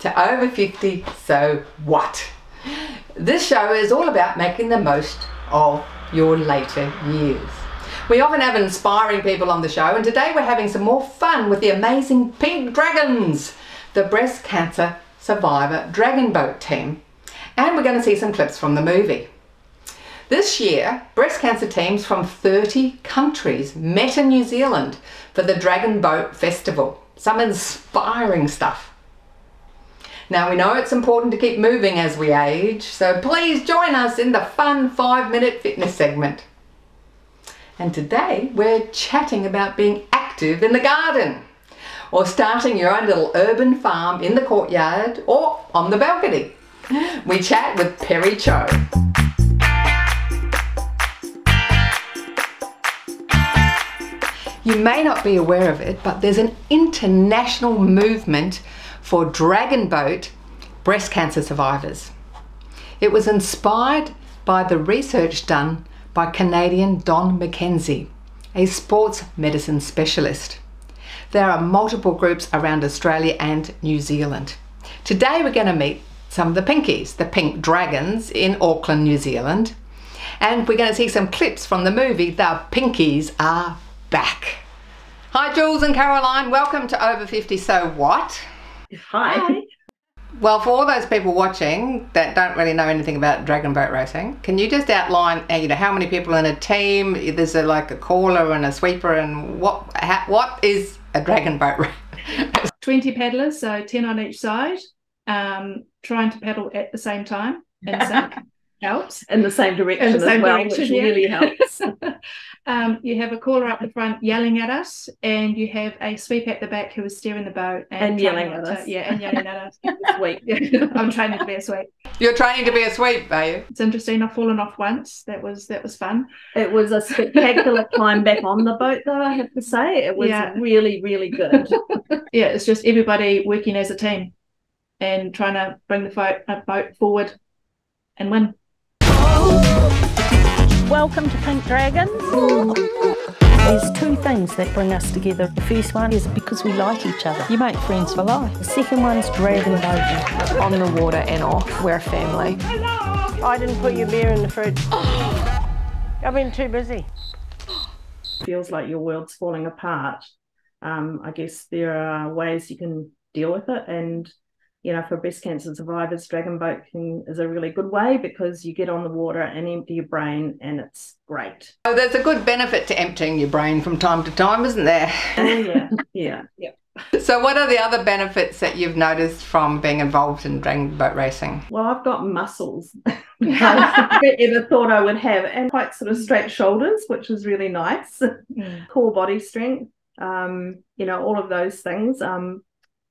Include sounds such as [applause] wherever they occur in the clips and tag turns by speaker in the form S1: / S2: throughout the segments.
S1: To Over 50 So What? This show is all about making the most of your later years. We often have inspiring people on the show, and today we're having some more fun with the amazing Pink Dragons, the breast cancer survivor dragon boat team. And we're going to see some clips from the movie. This year, breast cancer teams from 30 countries met in New Zealand for the Dragon Boat Festival. Some inspiring stuff. Now we know it's important to keep moving as we age, so please join us in the fun five minute fitness segment. And today we're chatting about being active in the garden or starting your own little urban farm in the courtyard or on the balcony. We chat with Perry Cho. You may not be aware of it, but there's an international movement for dragon boat breast cancer survivors. It was inspired by the research done by Canadian Don McKenzie, a sports medicine specialist. There are multiple groups around Australia and New Zealand. Today we're going to meet some of the pinkies, the pink dragons in Auckland, New Zealand. And we're going to see some clips from the movie The Pinkies Are Back. Hi, Jules and Caroline. Welcome to Over 50 So What?
S2: Hi. Hi.
S1: Well, for all those people watching that don't really know anything about dragon boat racing, can you just outline, uh, you know, how many people in a team? There's a, like a caller and a sweeper, and what how, what is a dragon boat race? [laughs]
S2: Twenty paddlers, so ten on each side, um, trying to paddle at the same time in sync [laughs] helps.
S3: In the same direction in the same as well, direction, which yeah. really helps. [laughs]
S2: um, you have a caller up the front yelling at us, and you have a sweep at the back who is steering the boat
S3: and, and yelling at us.
S2: To, yeah, and yelling at us. [laughs] sweep. [laughs] I'm training to be a sweep.
S1: You're training to be a sweep, are you?
S2: It's interesting. I've fallen off once. That was that was fun.
S3: It was a spectacular [laughs] climb back on the boat, though. I have to say, it was yeah. really, really good.
S2: yeah, it's just everybody working as a team and trying to bring the boat, boat forward and win.
S4: Welcome to Pink Dragons. There's two things that bring us together. The first one is because we like each other. You make friends for life. The second one's dragon boating.
S5: On the water and off, we're a family.
S6: I didn't put your beer in the fridge. I've been too busy.
S3: Feels like your world's falling apart. Um, I guess there are ways you can deal with it and you know, for breast cancer survivors, dragon boating is a really good way because you get on the water and empty your brain, and it's great.
S1: Oh, there's a good benefit to emptying your brain from time to time, isn't there?
S3: Oh, yeah, yeah, [laughs] yeah.
S1: So, what are the other benefits that you've noticed from being involved in dragon boat racing?
S3: Well, I've got muscles [laughs] [laughs] I ever thought I would have, and quite sort of straight shoulders, which is really nice. Mm. Core body strength, um, you know, all of those things. Um,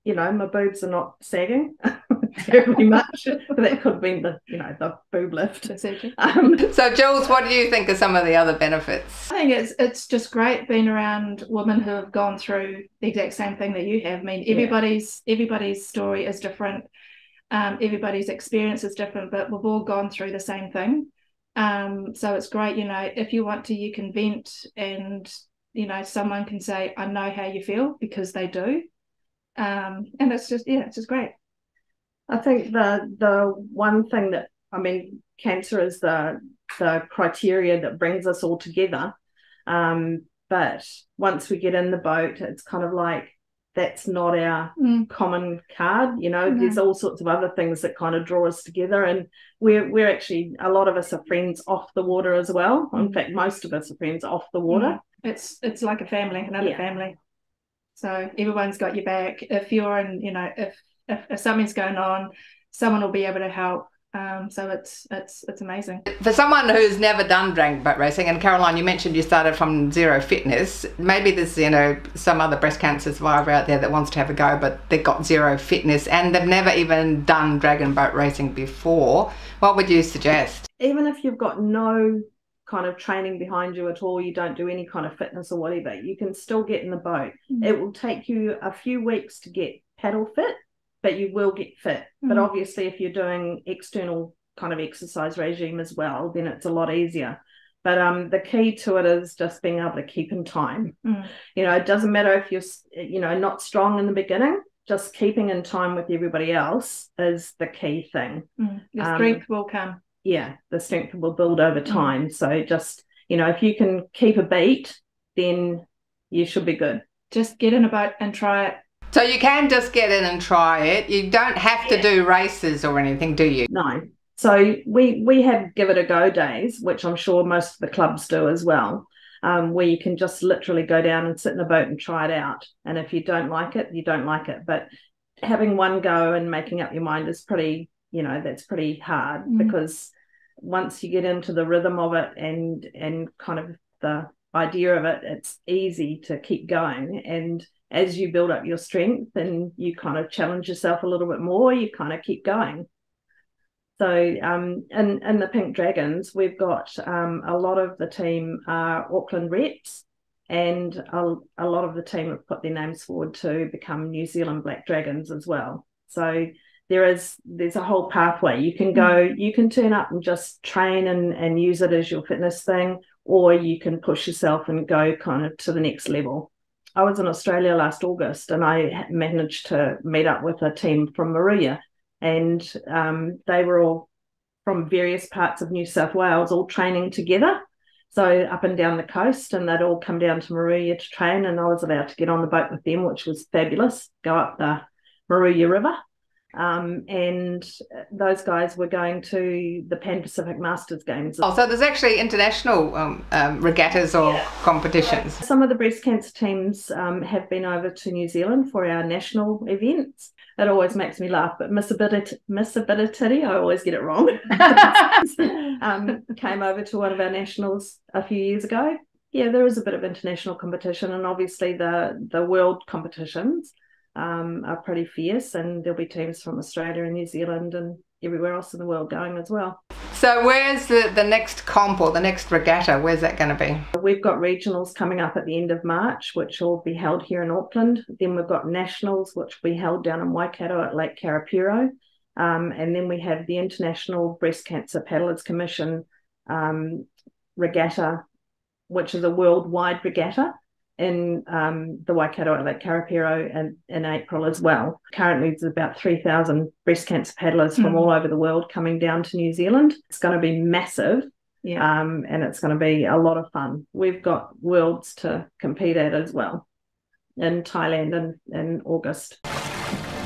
S3: you know, my boobs are not sagging [laughs] terribly [laughs] much. that could have been the, you know, the boob lift. [laughs]
S1: Um, so, Jules, what do you think are some of the other benefits?
S2: I think it's it's just great being around women who have gone through the exact same thing that you have. I mean, everybody's yeah. everybody's story is different. Um, everybody's experience is different, but we've all gone through the same thing. Um, so it's great, you know, if you want to, you can vent and you know, someone can say, I know how you feel because they do um, and it's just yeah, it's just great.
S3: I think the the one thing that I mean, cancer is the the criteria that brings us all together. Um, but once we get in the boat, it's kind of like that's not our mm. common card. You know, mm-hmm. there's all sorts of other things that kind of draw us together, and we're we're actually a lot of us are friends off the water as well. In mm. fact, most of us are friends off the water. Mm.
S2: It's it's like a family, another yeah. family. So everyone's got your back. If you're in, you know, if if, if something's going on, someone will be able to help. Um, so it's it's it's amazing.
S1: For someone who's never done dragon boat racing, and Caroline, you mentioned you started from zero fitness. Maybe there's you know some other breast cancer survivor out there that wants to have a go, but they've got zero fitness and they've never even done dragon boat racing before. What would you suggest?
S3: Even if you've got no kind of training behind you at all, you don't do any kind of fitness or whatever, you can still get in the boat. Mm-hmm. It will take you a few weeks to get paddle fit, but you will get fit. Mm-hmm. But obviously, if you're doing external kind of exercise regime as well, then it's a lot easier. But um, the key to it is just being able to keep in time.
S2: Mm.
S3: You know, it doesn't matter if you're, you know, not strong in the beginning. Just keeping in time with everybody else is the key thing.
S2: Mm. Your
S3: Um,
S2: strength will come.
S3: Yeah, the strength will build over
S2: Mm.
S3: time. So just, you know, if you can keep a beat, then you should be good.
S2: Just get in a boat and try it.
S7: So you can just get in and try it. You don't have to do races or anything, do you?
S3: No. So we we have give it a go days, which I'm sure most of the clubs do as well, um, where you can just literally go down and sit in a boat and try it out. And if you don't like it, you don't like it. But having one go and making up your mind is pretty, you know, that's pretty hard
S2: Mhm.
S3: because once you get into the rhythm of it and and kind of the idea of it, it's easy to keep going. And as you build up your strength and you kind of challenge yourself a little bit more, you kind of keep going. So um, in in the Pink Dragons, we've got um, a lot of the team are Auckland reps, and a, a lot of the team have put their names forward to become New Zealand Black Dragons as well. So there is there's a whole pathway. You can go, you can turn up and just train and and use it as your fitness thing, or you can push yourself and go kind of to the next level. I was in Australia last August, and I managed to meet up with a team from Moruya and um, they were all from various parts of New South Wales, all training together. So up and down the coast, and they'd all come down to Moruya to train, and I was allowed to get on the boat with them, which was fabulous. Go up the Moruya River, um, and those guys were going to the Pan Pacific Masters Games.
S7: Oh, so there's actually international um, um, regattas or competitions.
S3: Some of the breast cancer teams um, have been over to New Zealand for our national events. It always makes me laugh, but Miss Ability, I always get it wrong, [laughs] um, came over to one of our nationals a few years ago. Yeah, there is a bit of international competition, and obviously the the world competitions um, are pretty fierce, and there'll be teams from Australia and New Zealand and everywhere else in the world going as well.
S7: So where's the, the next comp or the next regatta? Where's that going to be?
S3: We've got regionals coming up at the end of March, which will be held here in Auckland. Then we've got nationals, which will be held down in Waikato at Lake Karapiro. Um, and then we have the International Breast Cancer Paddlers Commission um, regatta, which is a worldwide regatta in um, the Waikato at Lake Karapiro in, in April as well. Currently, there's about 3,000 breast cancer paddlers from
S2: Mm.
S3: all over the world coming down to New Zealand. It's going to be massive
S2: Yeah.
S3: um, and it's going to be a lot of fun. We've got worlds to compete at as well in Thailand in, in August.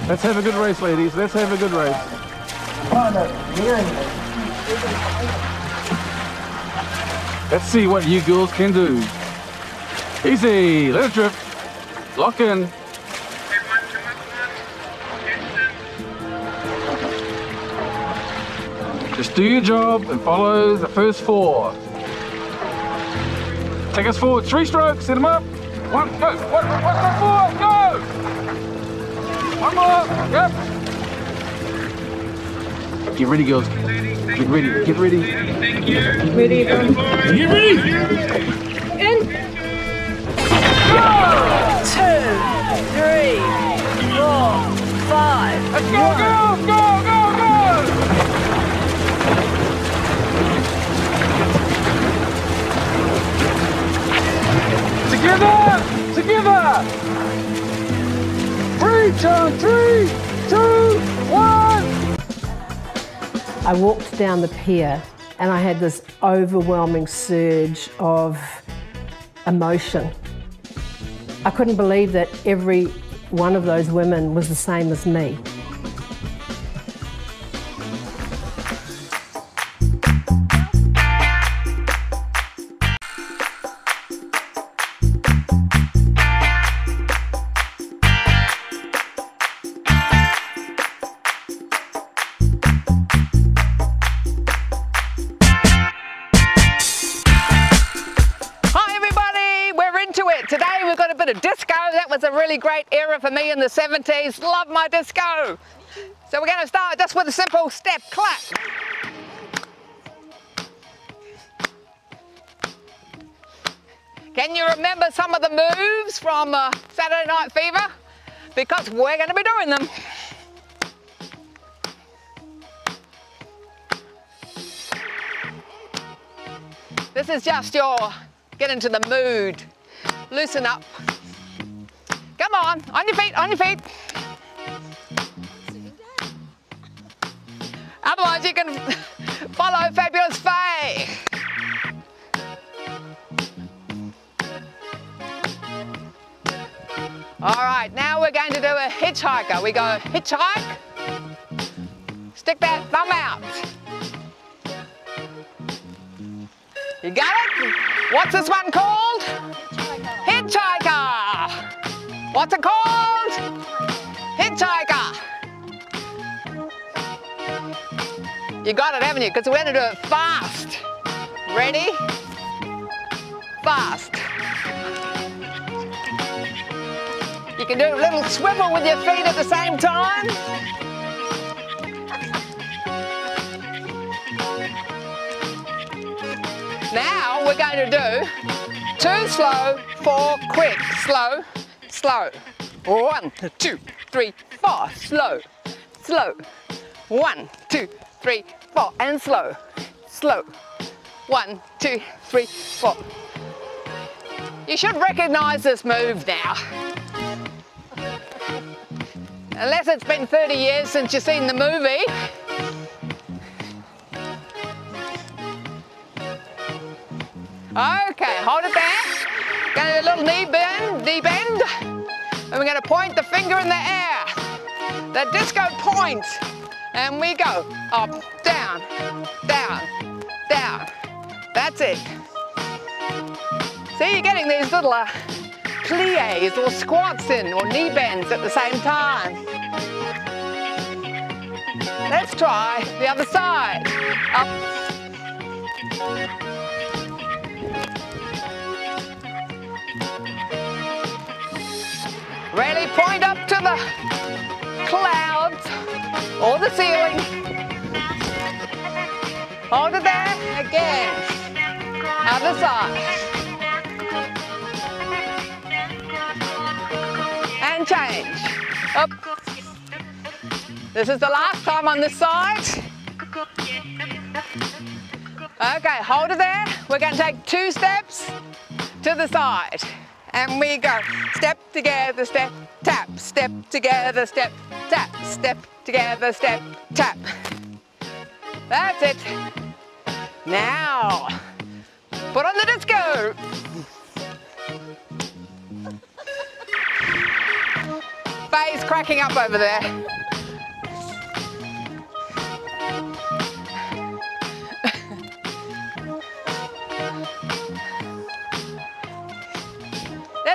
S8: Let's have a good race, ladies. Let's have a good race. Let's see what you girls can do. Easy, let it drip. Lock in. Just do your job and follow the first four. Take us forward, three strokes, set them up. One, go, one, one, one, four, go! One more, yep. Get ready, girls. Get ready, get ready.
S6: Ready, go.
S8: Get ready!
S6: Two, three, four, five.
S8: Let's go, girls! Go, go, go! Together! Together! Reach on three, two, one!
S9: I walked down the pier and I had this overwhelming surge of emotion. I couldn't believe that every one of those women was the same as me.
S7: The 70s. Love my disco. So we're going to start just with a simple step clap. Can you remember some of the moves from uh, Saturday Night Fever? Because we're going to be doing them. This is just your get into the mood. Loosen up. Come on, on your feet, on your feet. Otherwise you can follow Fabulous Faye. All right, now we're going to do a hitchhiker. We go hitchhike, stick that thumb out. You got it? What's this one called? What's it called? Hitchhiker. You got it, haven't you? Because we're going to do it fast. Ready? Fast. You can do a little swivel with your feet at the same time. Now we're going to do two slow, four quick, slow, slow. One, two, three, four, slow, slow. One, two, three, four, and slow, slow. One, two, three, four. You should recognize this move now. Unless it's been 30 years since you've seen the movie. Okay, hold it there. Gonna a little knee bend, knee bend. And we're gonna point the finger in the air. The disco point. And we go up, down, down, down. That's it. See, you're getting these little uh, plies or squats in or knee bends at the same time. Let's try the other side. Up. Really point up to the clouds or the ceiling. Hold it there again. Other side. And change. Up. This is the last time on this side. Okay, hold it there. We're going to take two steps to the side. And we go step together, step, tap, step together, step, tap, step together, step, tap. That's it. Now, put on the disco. Faye's cracking up over there.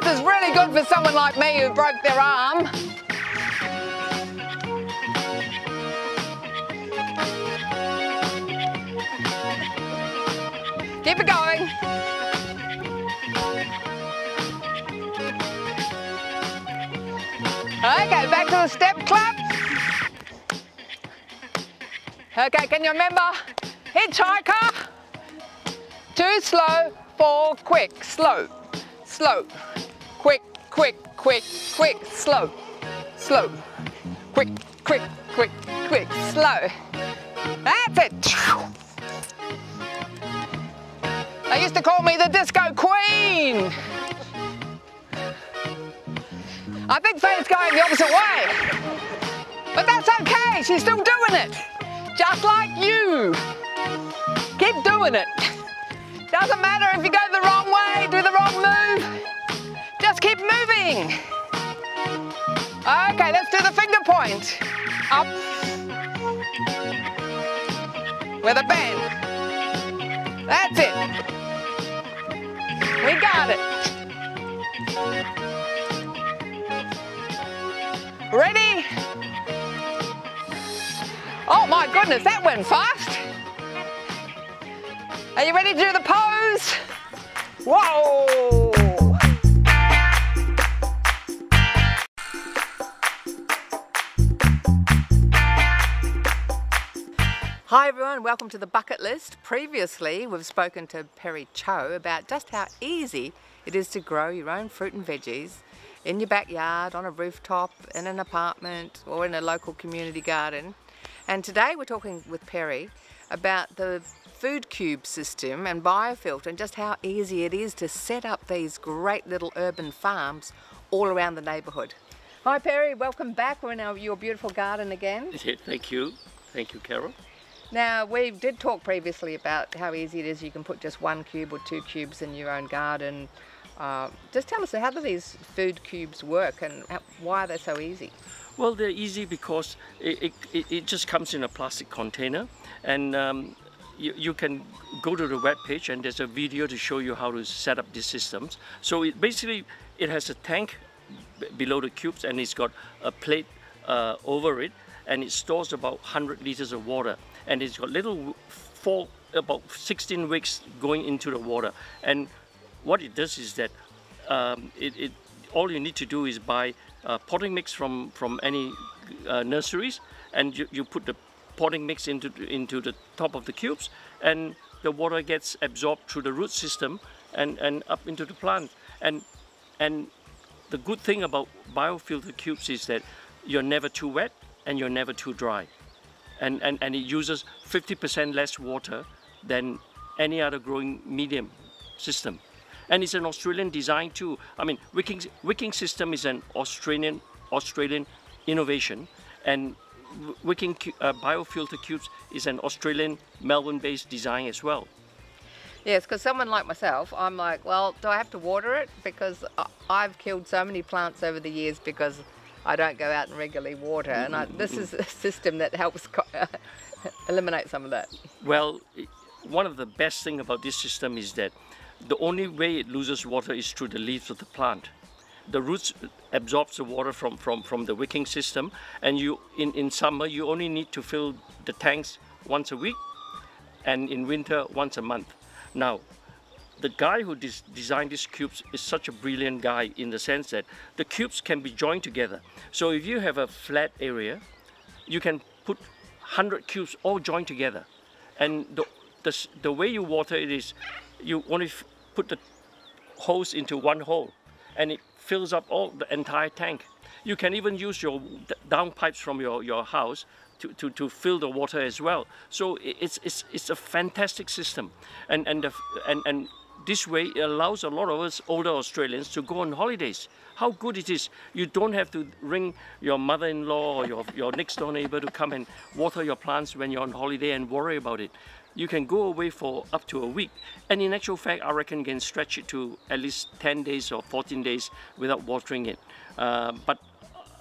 S7: Is really good for someone like me who broke their arm. Keep it going. Okay, back to the step clap. Okay, can you remember? Hitchhiker. Too slow, four quick, slow, slow, quick, quick, slow, slow, quick, quick, quick, quick, slow. That's it. They used to call me the disco queen. I think Faye's going the opposite way. But that's okay, she's still doing it. Just like you. Keep doing it. Doesn't matter if you go the wrong way, do the wrong moving. Okay, let's do the finger point. Up. With a bend. That's it. We got it. Ready? Oh my goodness, that went fast. Are you ready to do the pose? Whoa! Hi everyone, welcome to the bucket list. Previously, we've spoken to Perry Cho about just how easy it is to grow your own fruit and veggies in your backyard, on a rooftop, in an apartment, or in a local community garden. And today we're talking with Perry about the food cube system and Biofilta and just how easy it is to set up these great little urban farms all around the neighbourhood. Hi Perry, welcome back. We're in our, your beautiful garden again. [laughs]
S10: Thank you. Thank you, Carol.
S7: Now, we did talk previously about how easy it is. You can put just one cube or two cubes in your own garden. Uh, just tell us, how do these food cubes work and why are they so easy?
S10: Well, they're easy because it, it, it just comes in a plastic container and um, you, you can go to the web page and there's a video to show you how to set up these systems. So it basically, it has a tank below the cubes and it's got a plate uh, over it and it stores about 100 liters of water and it's got little four about 16 weeks going into the water and what it does is that um, it, it, all you need to do is buy uh, potting mix from from any uh, nurseries and you, you put the potting mix into into the top of the cubes and the water gets absorbed through the root system and and up into the plant and and the good thing about Biofilta cubes is that you're never too wet and you're never too dry. And, and, and it uses 50% less water than any other growing medium system. And it's an Australian design too. I mean, wicking, wicking system is an Australian, Australian innovation and wicking uh, Biofilta cubes is an Australian Melbourne-based design as well.
S7: Yes, because someone like myself, I'm like, well, do I have to water it? Because I've killed so many plants over the years because I don't go out and regularly water, and I, this is a system that helps [laughs] eliminate some of that.
S10: Well, one of the best thing about this system is that the only way it loses water is through the leaves of the plant. The roots absorbs the water from, from, from the wicking system and you in, in summer you only need to fill the tanks once a week and in winter once a month. Now, the guy who des designed these cubes is such a brilliant guy in the sense that the cubes can be joined together. So if you have a flat area, you can put 100 cubes all joined together. And the, the, the way you water it is, you only put the hose into one hole and it fills up all the entire tank. You can even use your down pipes from your, your house to, to, to fill the water as well. So it's, it's, it's a fantastic system. And, and, the, and, and this way it allows a lot of us older Australians to go on holidays. How good it is. You don't have to ring your mother-in-law or your, your next door neighbor to come and water your plants when you're on holiday and worry about it. You can go away for up to a week. And in actual fact, I reckon you can stretch it to at least 10 days or 14 days without watering it. Uh, but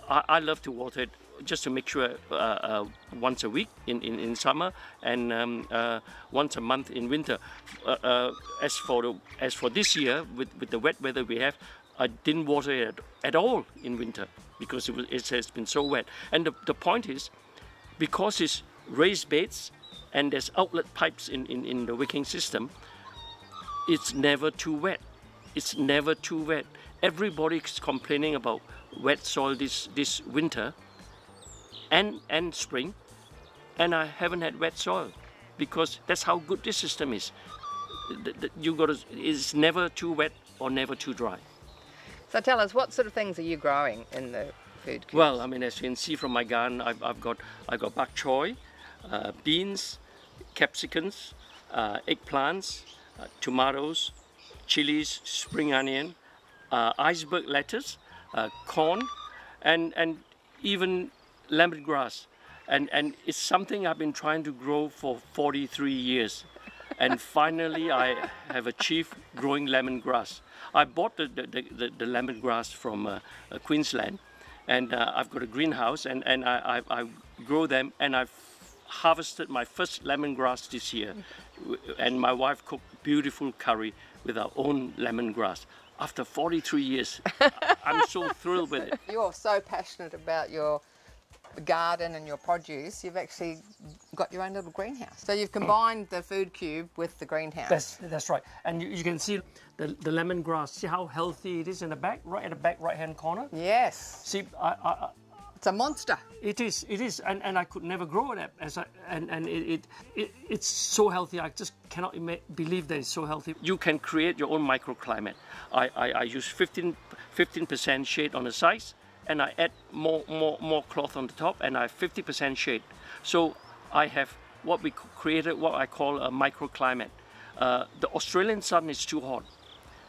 S10: I, I love to water it just to make sure uh, uh, once a week in, in, in summer and um, uh, once a month in winter. Uh, uh, as for the, as for this year, with, with the wet weather we have, I didn't water it at, all in winter because it, was, it has been so wet. And the, the point is, because it's raised beds and there's outlet pipes in, in, in the wicking system, it's never too wet. It's never too wet. Everybody's complaining about wet soil this, this winter and, and spring, and I haven't had wet soil because that's how good this system is. You got to, it's never too wet or never too dry.
S7: So tell us, what sort of things are you growing in the food cubes?
S10: Well, I mean, as you can see from my garden, I've, I've got I've got bok choy, uh, beans, capsicums, uh, eggplants, uh, tomatoes, chilies, spring onion, uh, iceberg lettuce, uh, corn, and and even lemongrass. And, and it's something I've been trying to grow for 43 years. and [laughs] finally, I have achieved growing lemongrass. I bought the, the, the, the lemongrass from uh, uh, Queensland, and uh, I've got a greenhouse, and, and I, I, I grow them, and I've harvested my first lemongrass this year. And my wife cooked beautiful curry with our own lemongrass. After 43 years, [laughs] I'm so thrilled with it.
S7: You're so passionate about your garden and your produce, you've actually got your own little greenhouse. So you've hmm. combined the food cube with the greenhouse.
S10: That's, that's right. And you, you can see the, the lemongrass, see how healthy it is in the back, right at the back right hand corner?
S7: Yes.
S10: See, I, I,
S7: it's a monster.
S10: It is, it is, and, and I could never grow it as I, and, and it, it, it it's so healthy. I just cannot believe that it's so healthy. You can create your own microclimate. I, I, I use 15 percent shade on the sides, and I add more, more, more cloth on the top and I have 50% shade. So I have what we created, what I call a microclimate. Uh, the Australian sun is too hot,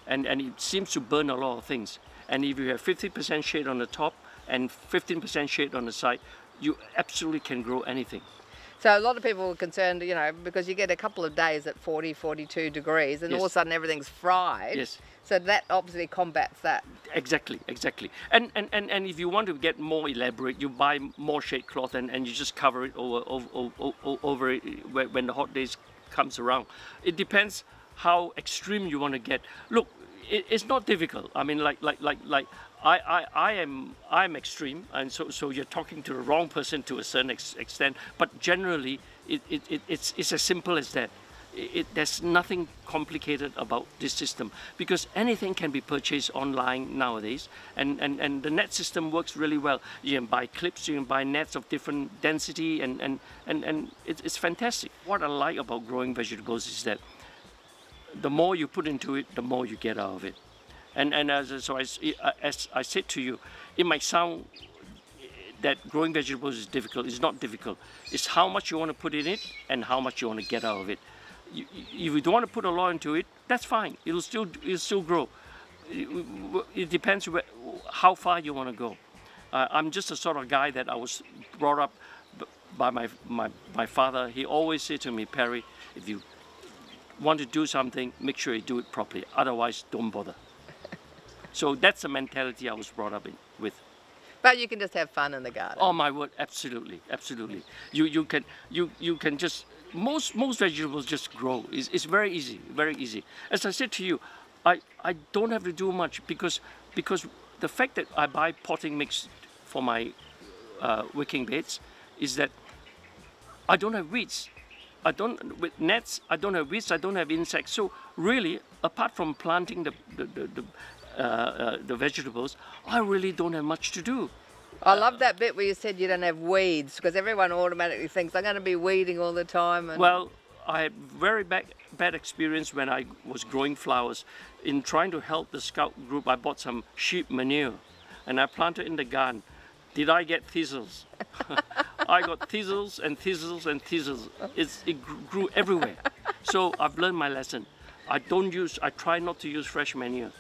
S10: and, and it seems to burn a lot of things. And if you have 50% shade on the top and 15% shade on the side, you absolutely can grow anything.
S7: So a lot of people are concerned, you know, because you get a couple of days at 40, 42 degrees and
S10: Yes.
S7: all of a sudden everything's fried.
S10: Yes.
S7: So that obviously combats that.
S10: Exactly, exactly. And, and, and, and if you want to get more elaborate, you buy more shade cloth and, and you just cover it over, over, over, over it when the hot days comes around. It depends how extreme you want to get. Look, it, it's not difficult. I mean, like, like, like, like, I, I, I am I'm extreme, and so, so you're talking to the wrong person to a certain ex- extent. But generally, it, it, it, it's, it's as simple as that. It, there's nothing complicated about this system because anything can be purchased online nowadays, and, and, and the net system works really well. You can buy clips, you can buy nets of different density, and, and, and, and it, it's fantastic. What I like about growing vegetables is that the more you put into it, the more you get out of it. And and as so as, as I said to you, it might sound that growing vegetables is difficult. It's not difficult. It's how much you want to put in it and how much you want to get out of it. You, if you don't want to put a lot into it, that's fine. It'll still it'll still grow. It, it depends where, how far you want to go. Uh, I'm just a sort of guy that I was brought up by my, my my father. He always said to me, Perry, if you want to do something, make sure you do it properly. Otherwise, don't bother. [laughs] So that's the mentality I was brought up in, with.
S7: But you can just have fun in the garden.
S10: Oh my word, absolutely, absolutely. You you can you you can just most most vegetables just grow. It's, it's very easy, very easy. As I said to you, I I don't have to do much because because the fact that I buy potting mix for my uh, wicking beds is that I don't have weeds. I don't with nets. I don't have weeds. I don't have insects. So really, apart from planting the the the, the, uh, uh, the vegetables, I really don't have much to do.
S7: I love that bit where you said you don't have weeds because everyone automatically thinks I'm going to be weeding all the time.
S10: Well, I had very bad, bad experience when I was growing flowers. In trying to help the scout group, I bought some sheep manure and I planted in the garden. Did I get thistles? [laughs] I got thistles and thistles and thistles. It's, it grew everywhere. So I've learned my lesson. I don't use, I try not to use fresh manure.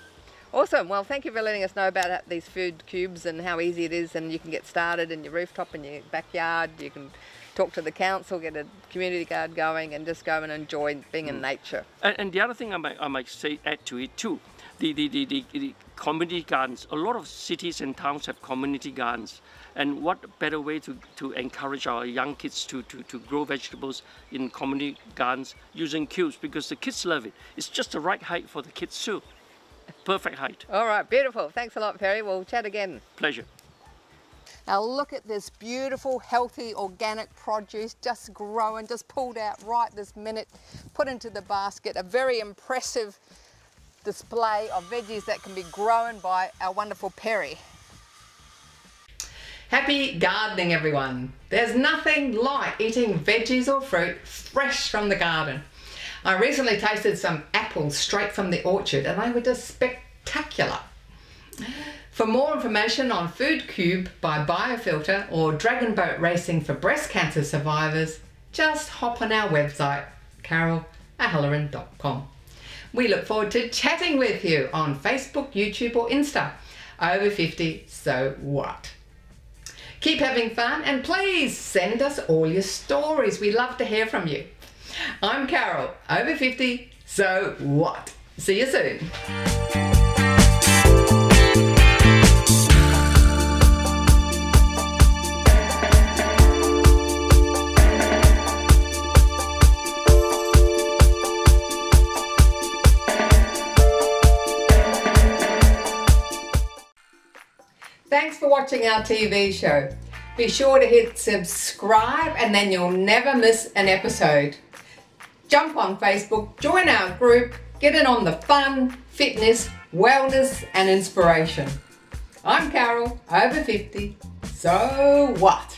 S7: Awesome. Well, thank you for letting us know about these food cubes and how easy it is, and you can get started in your rooftop in your backyard. You can talk to the council, get a community garden going, and just go and enjoy being in mm. nature.
S10: And, and the other thing I might, I might say add to it too, the, the, the, the, the community gardens. A lot of cities and towns have community gardens. And what better way to, to encourage our young kids to, to, to grow vegetables in community gardens using cubes because the kids love it. It's just the right height for the kids too. Perfect height.
S7: All right, beautiful. Thanks a lot, Perry. We'll chat again.
S10: Pleasure.
S7: Now look at this beautiful, healthy, organic produce just growing, just pulled out right this minute, put into the basket. A very impressive display of veggies that can be grown by our wonderful Perry. Happy gardening, everyone. There's nothing like eating veggies or fruit fresh from the garden. I recently tasted some apples straight from the orchard and they were just spectacular. For more information on Food Cube by Biofilta or Dragon Boat Racing for breast cancer survivors, just hop on our website, carolohalloran.com. We look forward to chatting with you on Facebook, YouTube, or Insta. Over 50, so what? Keep having fun and please send us all your stories. We love to hear from you. I'm Carol, over 50, so what? See you soon. Thanks for watching our TV show. Be sure to hit subscribe and then you'll never miss an episode. Jump on Facebook, join our group, get in on the fun, fitness, wellness, and inspiration. I'm Carol, over 50. So what?